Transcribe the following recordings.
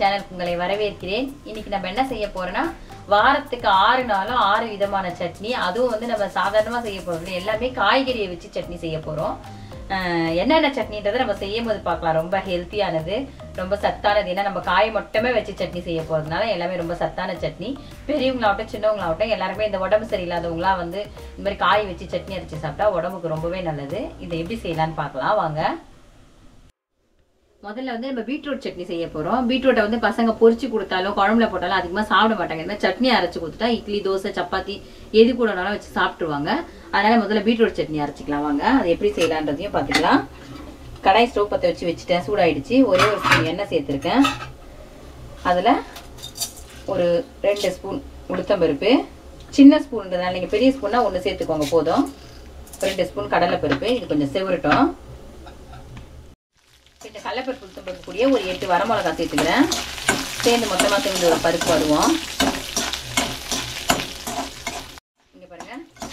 சேனலுக்கு உங்களை வரவேற்கிறேன். இன்னைக்கு நம்ம என்ன செய்ய போறோம்னா வாரத்துக்கு ஆறு நாளும் ஆறு விதமான சட்னி. அதுவும் வந்து நம்ம சாதாரணமா செய்ய போறோம் எல்லாமே காய்கறியை வச்சு சட்னி செய்ய போறோம். என்னென்ன சட்னின்றதை நம்ம செய்யும் போது பார்க்கலாம். ரொம்ப ஹெல்த்தியானது ரொம்ப சத்தானது. ஏன்னா நம்ம காய் மட்டுமே வச்சு சட்னி செய்ய போகிறதுனால எல்லாமே ரொம்ப சத்தான சட்னி. பெரியவங்களாகட்டும் சின்னவங்களாகட்டும் எல்லாருமே இந்த உடம்பு சரியில்லாதவங்களாம் வந்து இந்த மாதிரி காய் வச்சு சட்னி அரைச்சி சாப்பிட்டா உடம்புக்கு ரொம்பவே நல்லது. இதை எப்படி செய்யலாம்னு பார்க்கலாம். வாங்க. முதல்ல வந்து நம்ம பீட்ரூட் சட்னி செய்ய போகிறோம் பீட்ரூட்டை வந்து பசங்க பொறிச்சு கொடுத்தாலும் குழம்புல போட்டாலும் அதிகமாக சாப்பிட மாட்டாங்க. இந்த சட்னி அரைச்சு கொடுத்துட்டா இட்லி தோசை சப்பாத்தி எது கூடனாலும் வச்சு சாப்பிட்ருவாங்க அதனால முதல்ல பீட்ரூட் சட்னி அரைச்சிக்கலாம் வாங்க. அது எப்படி செய்யலான்றதையும் பார்த்துக்கலாம். கடாய் ஸ்டவ் பற்ற வச்சு வச்சுட்டேன். சூடாயிடுச்சு. ஒரே ஒரு ஸ்பூன் எண்ணெய் சேர்த்துருக்கேன். அதில் ஒரு ரெண்டு ஸ்பூன் உளுத்தம்பருப்பு. சின்ன ஸ்பூன்றதுனால நீங்கள் பெரிய ஸ்பூன்னா ஒன்று சேர்த்துக்கோங்க போதும். ரெண்டு ஸ்பூன் கடலைப்பருப்பு. இது கொஞ்சம் செவரட்டும். இந்த கடலைப்பருப்பு உளுத்தம்பருப்பு கூடிய ஒரு எட்டு வரமிளகா சேர்த்துக்கிறேன். சேர்ந்து மொத்தமாக சேர்ந்து ஒரு பருப்பு வருவோம் இங்கே பாருங்க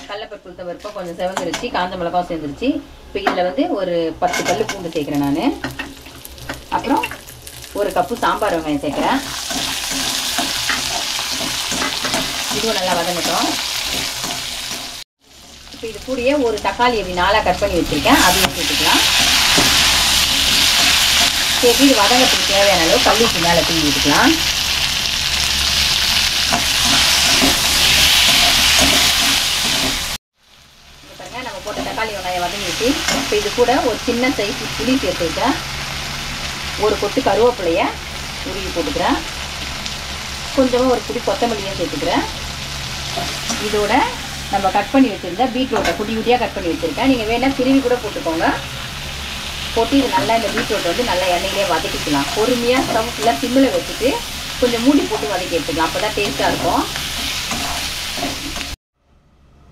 கடலைப்பருப்பு உளுத்தம்பருப்பும் கொஞ்சம் செவந்துருச்சு காஞ்ச மிளகாவும் சேர்ந்துருச்சு. இப்போ இதில் வந்து ஒரு பத்து கல் பூண்டு சேர்க்குறேன் நான். அப்புறம் ஒரு கப்பு சாம்பார் வெங்காயம் சேர்க்குறேன். இதுவும் நல்லா வதங்கட்டும். இப்போ இது கூடயே ஒரு தக்காளி அப்படி நாளாக கட் பண்ணி வச்சுருக்கேன். அதையும் சேர்த்துக்கலாம். சேர்த்து இது வதங்கத்துக்கு தேவையான அளவு கல்லுப்பு மேலே தூவி விட்டுக்கலாம் நம்ம போட்ட தக்காளி வெங்காயம் வதங்கிட்டு இப்போ இது கூட ஒரு சின்ன சைஸ் புளி சேர்த்துக்கிட்டேன் ஒரு கொத்து கருவேப்பிலைய உருவி போட்டுக்கிறேன். கொஞ்சமாக ஒரு புளி கொத்தமல்லியும் சேர்த்துக்கிறேன். இதோட நம்ம கட் பண்ணி வச்சுருந்தா பீட்ரூட்டை குட்டி குட்டியாக கட் பண்ணி வச்சுருக்கேன். நீங்கள் வேணால் திருவி கூட போட்டுக்கோங்க. போட்டு இது நல்லா இந்த பீட்ரூட் வந்து நல்லா எண்ணெயிலே வதக்கிக்கலாம். பொறுமையாக ஸ்டவ் ஃபுல்லாக சிம்மில் வச்சுட்டு கொஞ்சம் மூடி போட்டு வதக்கி எடுத்துக்கலாம். அப்போ தான் டேஸ்ட்டாக இருக்கும்.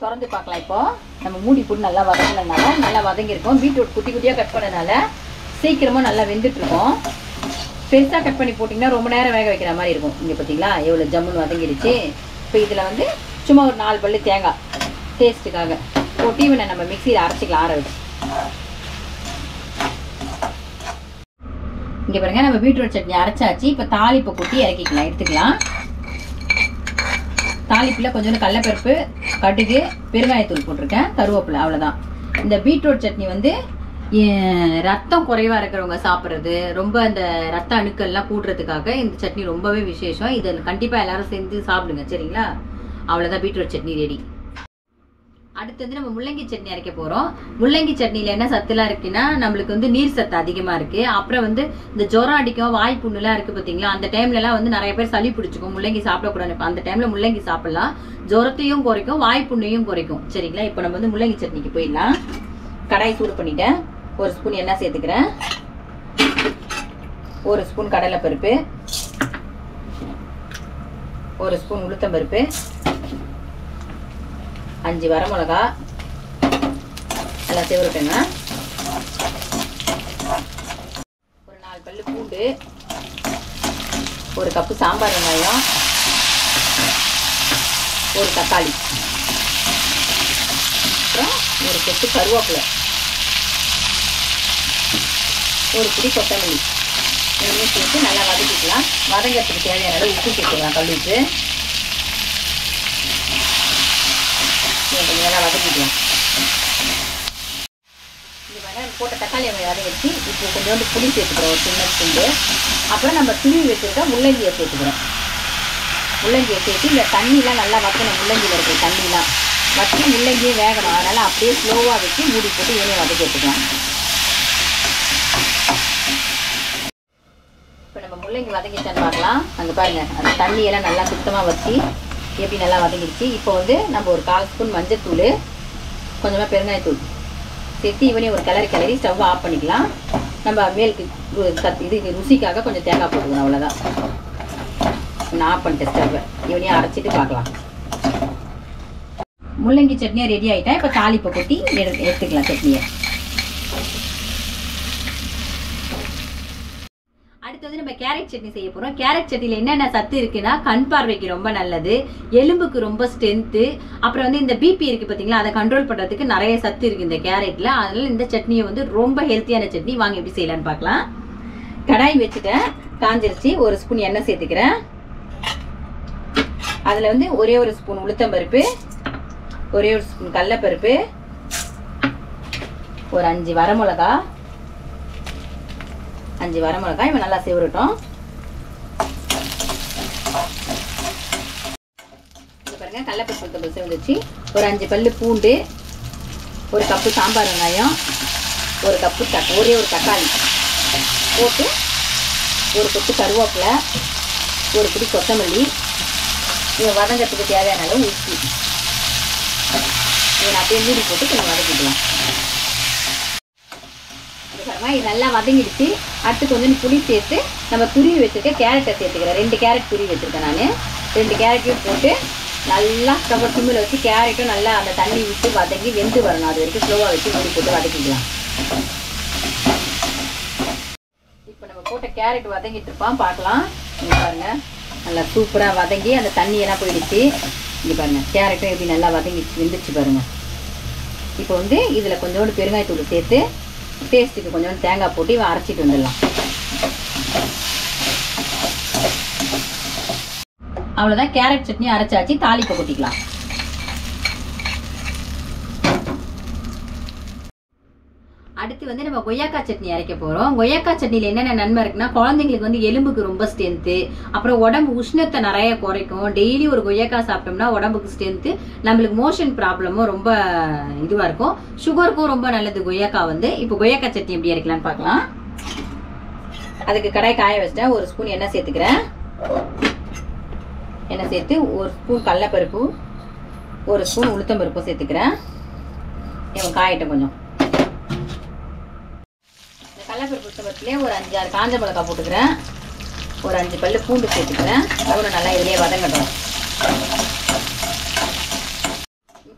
திறந்து பார்க்கலாம் இப்போது நம்ம மூடி போட்டு நல்லா வதங்கினதுனால நல்லா வதங்கியிருக்கோம். பீட்ரூட் குட்டி குட்டியாக கட் பண்ணனால சீக்கிரமாக நல்லா வெந்துட்டுருக்கோம். பெருசாக கட் பண்ணி போட்டிங்கன்னா ரொம்ப நேரம் வேக வைக்கிற மாதிரி இருக்கும். இங்கே பார்த்தீங்களா எவ்வளோ ஜம்முன்னு வதங்கிடுச்சு இப்போ இதில் வந்து சும்மா ஒரு நாலு பல்லு தேங்காய் டேஸ்ட்டுக்காக போட்டு இவனை நம்ம மிக்சியில் அரைச்சிக்கலாம் ஆற வச்சு. இங்கே பாருங்க நம்ம பீட்ரூட் சட்னி அரைச்சாச்சு. இப்போ தாளிப்பை கொட்டி இறக்கிக்கலாம். எடுத்துக்கலாம். தாளிப்பில் கொஞ்சோண்டு கடலப்பருப்பு கடுகு பெருங்காயத்தூள் போட்டிருக்கேன். கருவேப்பிலை அவ்வளோதான் இந்த பீட்ரூட் சட்னி வந்து ரத்தம் குறைவாக இருக்கிறவங்க சாப்பிட்றது ரொம்ப அந்த ரத்த அணுக்கள்லாம் கூட்டுறதுக்காக இந்த சட்னி ரொம்பவே விசேஷம். இதை கண்டிப்பாக எல்லாரும் சேர்ந்து சாப்பிடுங்க சரிங்களா? அவ்வளோதான் பீட்ரூட் சட்னி ரெடி அடுத்தது நம்ம முள்ளங்கி சட்னி அரைக்க போறோம். முள்ளங்கி சட்னியில என்ன சத்துலாம் இருக்குன்னா நம்மளுக்கு வந்து நீர் சத்து அதிகமா இருக்கு. அப்புறம் வந்து இந்த ஜுரம் அடிக்கும் வாய் புண்ணுலாம் இருக்கு பாத்தீங்களா? அந்த டைம்ல எல்லாம் வந்து நிறைய பேர் சளி பிடிச்சிக்கும். முள்ளங்கி சாப்பிடக்கூடாது அந்த டைம்ல முள்ளங்கி சாப்பிடலாம். ஜுரத்தையும் குறைக்கும் வாய் புண்ணையும் குறைக்கும். சரிங்களா? இப்போ நம்ம வந்து முள்ளங்கி சட்னிக்கு போயிடலாம். கடாய் சூடு பண்ணிட்டேன். ஒரு ஸ்பூன் எண்ணெய் சேர்த்துக்கிறேன். ஒரு ஸ்பூன் கடலைப்பருப்பு. ஒரு ஸ்பூன் உளுத்தம்பருப்பு. அஞ்சு வரமிளகா நல்லா செவருட்டுங்க ஒரு நாலு பல்லு பூண்டு ஒரு கப்பு சாம்பார் வெங்காயம் ஒரு தக்காளி. அப்புறம் ஒரு கொத்து கருவேப்பிலை. ஒரு பிடி கொத்தமல்லி. இதையும் சேர்த்து நல்லா வதக்கிக்கலாம். வதங்கிறதுக்கு தேவையான அளவு உப்பு சேர்த்துக்கலாம் கல் உப்பு மேலே வதக்கிக்கலாம் இது வேணால் போட்ட தக்காளி வெங்காயம் வச்சு இப்போ கொஞ்சோண்டு புளி சேர்த்துக்கிறோம் ஒரு சின்ன துண்டு. அப்புறம் நம்ம துணி வச்சுருக்க முள்ளங்கியை சேர்த்துக்கிறோம். முள்ளங்கியை சேர்த்து இந்த தண்ணிலாம் நல்லா வற்றணும் முள்ளங்கியில் இருக்கிற தண்ணிலாம் வற்றி முள்ளங்கியே வேகணும். அதனால் அப்படியே ஸ்லோவாக வச்சு மூடி போட்டு ஏனையை வதக்கி எடுத்துக்கலாம். இப்போ நம்ம முள்ளங்கி வதங்கிச்சான்னு பார்க்கலாம். அங்கே பாருங்க அந்த தண்ணியெல்லாம் நல்லா சுத்தமாக வச்சு எப்படி நல்லா வதங்கிடுச்சு இப்போ வந்து நம்ம ஒரு கால் ஸ்பூன் மஞ்சத்தூள் கொஞ்சமாக பெருங்காயத்தூள் சேர்த்து இவனையும் ஒரு கிளறி கிளறி ஸ்டவ் ஆஃப் பண்ணிக்கலாம். நம்ம மேலுக்கு சத் இது ருசிக்காக கொஞ்சம் தேங்காய் போட்டுக்கணும் அவ்வளோதான் நான் ஆஃப் பண்ணிட்டேன் ஸ்டவ்வை இவனையும் அரைச்சிட்டு பார்க்கலாம். முள்ளங்கி சட்னியாக ரெடி ஆகிட்டா இப்போ தாளிப்பை கொட்டி எடு எடுத்துக்கலாம் சட்னியை அடுத்தது நம்ம கேரட் சட்னி செய்ய போகிறோம் கேரட் சட்னியில் என்னென்ன சத்து இருக்குன்னா கண் பார்வைக்கு ரொம்ப நல்லது எலும்புக்கு ரொம்ப ஸ்ட்ரென்த்து அப்புறம் வந்து இந்த பிபி இருக்குது பார்த்தீங்களா அதை கண்ட்ரோல் பண்ணுறதுக்கு நிறைய சத்து இருக்குது இந்த கேரட்டில் அதனால் இந்த சட்னியை வந்து ரொம்ப ஹெல்த்தியான சட்னி வாங்க எப்படி செய்யலான்னு பார்க்கலாம். கடாய் வச்சுட்டேன். காஞ்சிருச்சு. ஒரு ஸ்பூன் எண்ணெய் சேர்த்துக்கிறேன். அதில் வந்து ஒரே ஒரு ஸ்பூன் உளுத்தம்பருப்பு ஒரே ஒரு ஸ்பூன் கடலப்பருப்பு ஒரு அஞ்சு வரமிளகா அஞ்சு வரமிளகா இவன் நல்லா சேவரட்டும். பாருங்க கடலப்பருப்பு உளுத்தம்பருப்பு சிவந்துச்சு. ஒரு அஞ்சு பல்லு பூண்டு ஒரு கப்பு சாம்பார் வெங்காயம் ஒரு கப்பு தக் ஒரே ஒரு தக்காளி போட்டு ஒரு கொத்து கருவேப்பிலை ஒரு பிடி கொத்தமல்லி. இதை வதங்கிறதுக்கு தேவையான அளவு உப்பு. இதை அப்படியே மூடி போட்டு கொஞ்சம் வதக்கிக்கலாம். அதுக்கப்புறமா இது நல்லா வதங்கிடுச்சு. அடுத்து கொஞ்சம் புளி சேர்த்து நம்ம துருவி வச்சுருக்க கேரட்டை சேர்த்துக்கிறேன். ரெண்டு கேரட் துருவி வச்சுருக்கேன் நான். ரெண்டு கேரட்டையும் போட்டு நல்லா கவர் சிம்மில் வச்சு கேரட்டும் நல்லா அந்த தண்ணி விட்டு வதங்கி வெந்து வரணும். அது வரைக்கும் ஸ்லோவாக வச்சு மூடி போட்டு வதக்கிக்கலாம். இப்போ நம்ம போட்ட கேரட் வதங்கிட்டு இருப்பான். பார்க்கலாம். இங்கே பாருங்கள் நல்லா சூப்பராக வதங்கி அந்த தண்ணியெல்லாம் போயிடுச்சு. இங்கே பாருங்கள் கேரட்டும் எப்படி நல்லா வதங்கி வெந்துச்சு பாருங்கள் இப்போ வந்து இதில் கொஞ்சோண்டு பெருங்காயத்தூள் சேர்த்து டேஸ்ட்டுக்கு கொஞ்சம் தேங்காய் போட்டு இவன் அரைச்சிட்டு வந்துடலாம். அவ்வளோதான் கேரட் சட்னி அரைச்சாச்சு தாளிப்பை கொட்டிக்கலாம். அடுத்து வந்து நம்ம கொய்யாக்காய் சட்னி அரைக்க போகிறோம் கொய்யாக்காய் சட்னியில் என்னென்ன நன்மை இருக்குன்னா குழந்தைங்களுக்கு வந்து எலும்புக்கு ரொம்ப ஸ்ட்ரென்த்து அப்புறம் உடம்பு உஷ்ணத்தை நிறைய குறைக்கும். டெய்லி ஒரு கொய்யாக்காய் சாப்பிட்டோம்னா உடம்புக்கு ஸ்ட்ரென்த்து நம்மளுக்கு மோஷன் ப்ராப்ளமும் ரொம்ப இதுவாக இருக்கும். சுகருக்கும் ரொம்ப நல்லது கொய்யாக்காய் வந்து. இப்போ கொய்யாக்காய் சட்னி எப்படி அரைக்கலாம்னு பார்க்கலாம். அதுக்கு கடாய் காய வச்சிட்டேன். ஒரு ஸ்பூன் எண்ணெய் சேர்த்துக்கிறேன். எண்ணெய் சேர்த்து ஒரு ஸ்பூன் கடலப்பருப்பு ஒரு ஸ்பூன் உளுத்தம்பருப்பும் சேர்த்துக்கிறேன். இவன் காயட்டும் கொஞ்சம். கடலப்பருப்பு உளுத்தம்பருப்புலேயே ஒரு அஞ்சாறு காஞ்ச மிளகா போட்டுக்கிறேன். ஒரு அஞ்சு பல்லு பூண்டு சேர்த்துக்கிறேன். அவ்வளோ நல்லா இதுலேயே வதங்கட்டும்.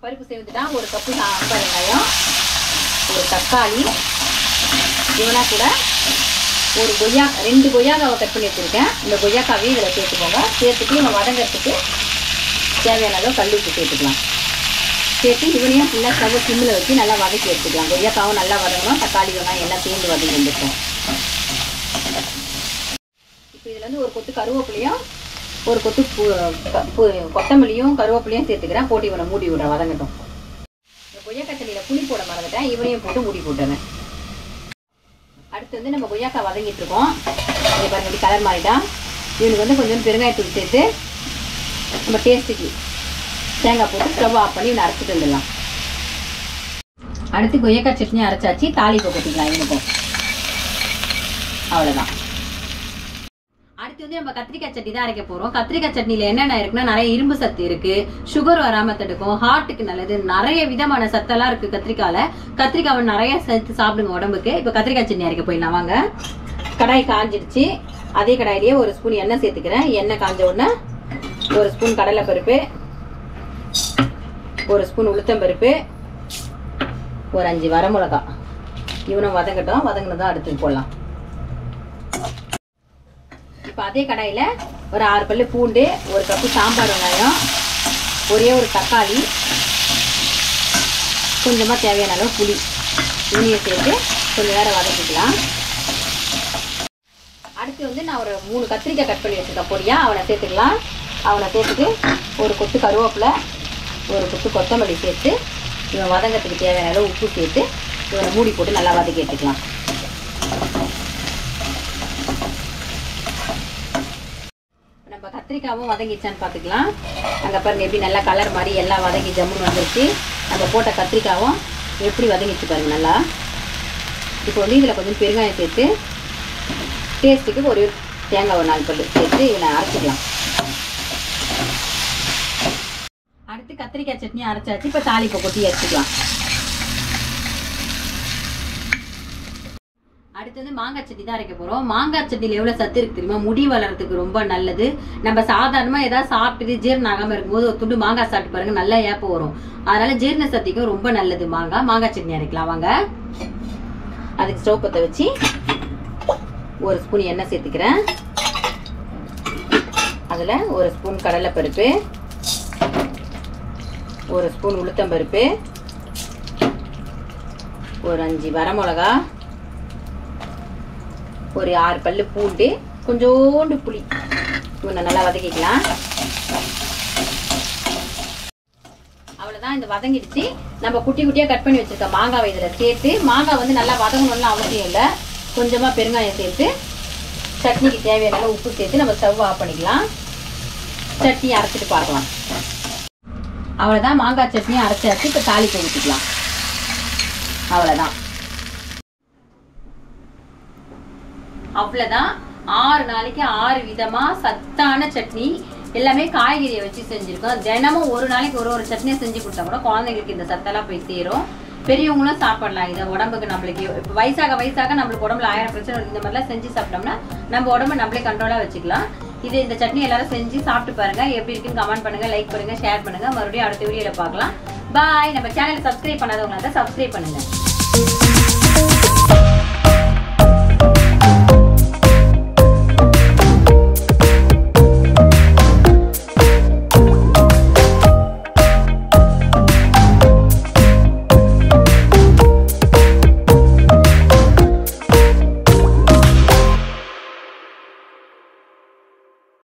பருப்பு சேர்த்துட்டா ஒரு கப்பு சாம்பார் வெங்காயம் ஒரு தக்காளி இவனா கூட ஒரு கொய்யா ரெண்டு கொய்யாக்காவை கட் பண்ணி வச்சுருக்கேன். இந்த கொய்யாக்காவையும் இதில் சேர்த்துக்கோங்க. சேர்த்துட்டு நம்ம வதங்கிறதுக்கு தேவையான அளவு கல் உப்பு சேர்த்துக்கலாம். சேர்த்து இவனையும் ஃபுல்லாக ஸ்டவ் சிம்மில் வச்சு நல்லா வதக்கி எடுத்துக்கலாம். கொய்யாக்காவும் நல்லா வதங்கணும். தக்காளி வெங்காயம் எல்லாம் சேர்ந்து வதங்கி வந்துட்டோம் இப்போ இதில் வந்து ஒரு கொத்து கருவேப்பிலையும் ஒரு கொத்து கொத்தமல்லியும் கருவேப்பிலையும் சேர்த்துக்கிறேன். போட்டு இவனை மூடி விடுறேன் வதங்கட்டும். இந்த கொய்யாக்காய் தண்ணியில் புளி போட மறந்துட்டேன். இவனையும் போட்டு மூடி போட்டுறேன். அடுத்து வந்து நம்ம கொய்யாக்காய் வதங்கிட்டு இருக்கோம். இங்கே பாருங்க கலர் மாறிட்டா. இவனுக்கு வந்து கொஞ்சம் பெருங்காயத்தூள் சேர்த்து நம்ம டேஸ்ட்டுக்கு தேங்காய் போட்டு ஸ்டவ் ஆஃப் பண்ணி அரைச்சிட்டு வந்துடலாம். அடுத்து கொய்யக்காய் சட்னி அரைச்சாச்சு தாளிப்பை கொட்டிக்கலாம் இவனுக்கும். அவ்வளோதான் அடுத்து வந்து நம்ம கத்திரிக்காய் சட்னி தான் அரைக்க போகிறோம் கத்திரிக்காய் சட்னியில் என்னென்ன இருக்குன்னா நிறைய இரும்பு சத்து இருக்கு சுகர் வராமல் தடுக்கும் ஹார்ட்டுக்கு நல்லது நிறைய விதமான சத்தெல்லாம் இருக்கு கத்திரிக்காயில. கத்திரிக்காவை நிறைய சேர்த்து சாப்பிடுங்க உடம்புக்கு. இப்போ கத்திரிக்காய் சட்னி அரைக்க போயிடலாம் வாங்க. கடாய் காஞ்சிடுச்சு. அதே கடாயிலேயே ஒரு ஸ்பூன் எண்ணெய் சேர்த்துக்கிறேன். எண்ணெய் காஞ்ச உடனே ஒரு ஸ்பூன் கடலைப்பருப்பு ஒரு ஸ்பூன் உளுத்தம்பருப்பு ஒரு அஞ்சு வரமிளகா. இவனும் வதங்கட்டும். வதங்கினதான் அடுத்து போடலாம். இப்போ அதே கடாயில் ஒரு ஆறு பல்லு பூண்டு ஒரு கப்பு சாம்பார் வெங்காயம் ஒரே ஒரு தக்காளி கொஞ்சமாக தேவையான அளவு புளி புளியை சேர்த்து கொஞ்சம் நேரம் வதக்கிக்கலாம். அடுத்து வந்து நான் ஒரு மூணு கத்திரிக்காய் கட் பண்ணி வச்சுருக்கேன். பொடியாக அவனை சேர்த்துக்கலாம். அவனை சேர்த்துட்டு ஒரு கொத்து கருவேப்பிலை ஒரு கொத்து கொத்தமல்லி சேர்த்து இவன் வதங்கத்துக்கு தேவையான அளவு உப்பு சேர்த்து இவனை மூடி போட்டு நல்லா வதக்கி எடுத்துக்கலாம். நம்ம கத்திரிக்காவும் வதங்கிச்சான்னு பார்த்துக்கலாம். அங்கே பாருங்க எப்படி நல்லா கலர் மாதிரி எல்லாம் வதங்கி ஜம்முன்னு வந்துருச்சு. நம்ம போட்ட கத்திரிக்காவும் எப்படி வதங்கிச்சு பாருங்க நல்லா. இப்போ வந்து இதில் கொஞ்சம் பெருங்காயம் சேர்த்து டேஸ்ட்டுக்கு ஒரு தேங்காய் ஒரு நாலு பல் சேர்த்து இவனை அரைச்சிக்கலாம் அடுத்து கத்திரிக்காய் சட்னி அரைச்சாச்சு. இப்போ தாளிப்பை கொட்டி எடுத்துக்கலாம். அடுத்து வந்து மாங்காய் சட்னி தான் அரைக்க போகிறோம் மாங்காய் சட்னியில் எவ்வளோ சத்து இருக்கு தெரியுமா? முடி வளர்கிறதுக்கு ரொம்ப நல்லது. நம்ம சாதாரணமாக ஏதாவது சாப்பிட்டுட்டு ஜீரணம் ஆகாமல் இருக்கும்போது ஒரு துண்டு மாங்காய் சாப்பிட்டு பாருங்க நல்லா ஏப்பம் வரும். அதனால ஜீரண சக்திக்கும் ரொம்ப நல்லது. மாங்காய் மாங்காய் சட்னி அரைக்கலாம். வாங்க. அதுக்கு ஸ்டவ் பற்ற வச்சு ஒரு ஸ்பூன் எண்ணெய் சேர்த்துக்கிறேன். அதில் ஒரு ஸ்பூன் கடலைப்பருப்பு ஒரு ஸ்பூன் உளுத்தம்பருப்பு ஒரு அஞ்சு வரமிளகா ஒரு ஆறு பல்லு பூண்டு கொஞ்சோண்டு புளி. இவனை நல்லா வதக்கிக்கலாம். அவ்வளோதான் இந்த வதங்கிடுச்சு. நம்ம குட்டி குட்டியாக கட் பண்ணி வச்சிருக்க மாங்காவை இதில் சேர்த்து மாங்காய் வந்து நல்லா வதங்கணும்னு அவசியம் இல்லை. கொஞ்சமாக பெருங்காயம் சேர்த்து சட்னிக்கு தேவையான உப்பு சேர்த்து நம்ம ஸ்டவ் ஆஃப் பண்ணிக்கலாம். சட்னி அரைச்சிட்டு பார்க்கலாம். அவ்வளோதான் மாங்காய் சட்னி அரைச்சாச்சு இப்போ தாளிப்பு ஊற்றிக்கலாம் அவ்வளோதான் அவ்வளோதான் ஆறு நாளைக்கு ஆறு விதமா சத்தான சட்னி எல்லாமே காய்கறியை வச்சு செஞ்சுருக்கோம். தினமும் ஒரு நாளைக்கு ஒரு ஒரு சட்னியை செஞ்சு கொடுத்தா கூட குழந்தைங்களுக்கு இந்த சத்தெல்லாம் போய் சேரும். பெரியவங்களும் சாப்பிடலாம். இதை உடம்புக்கு நம்மளுக்கு இப்போ வயசாக வயசாக நம்மளுக்கு உடம்புல ஆயிரம் பிரச்சனை இந்த மாதிரிலாம் செஞ்சு சாப்பிட்டோம்னா நம்ம உடம்பு நம்மளே கண்ட்ரோலாக வச்சுக்கலாம். இது இந்த சட்னி எல்லாரும் செஞ்சு சாப்பிட்டு பாருங்க. எப்படி இருக்குன்னு கமெண்ட் பண்ணுங்க லைக் பண்ணுங்க ஷேர் பண்ணுங்க. மறுபடியும் அடுத்த வீடியோல பார்க்கலாம். பாய் நம்ம சேனல் சப்ஸ்கிரைப் பண்ணாதவங்க தான் சப்ஸ்கிரைப் பண்ணுங்க.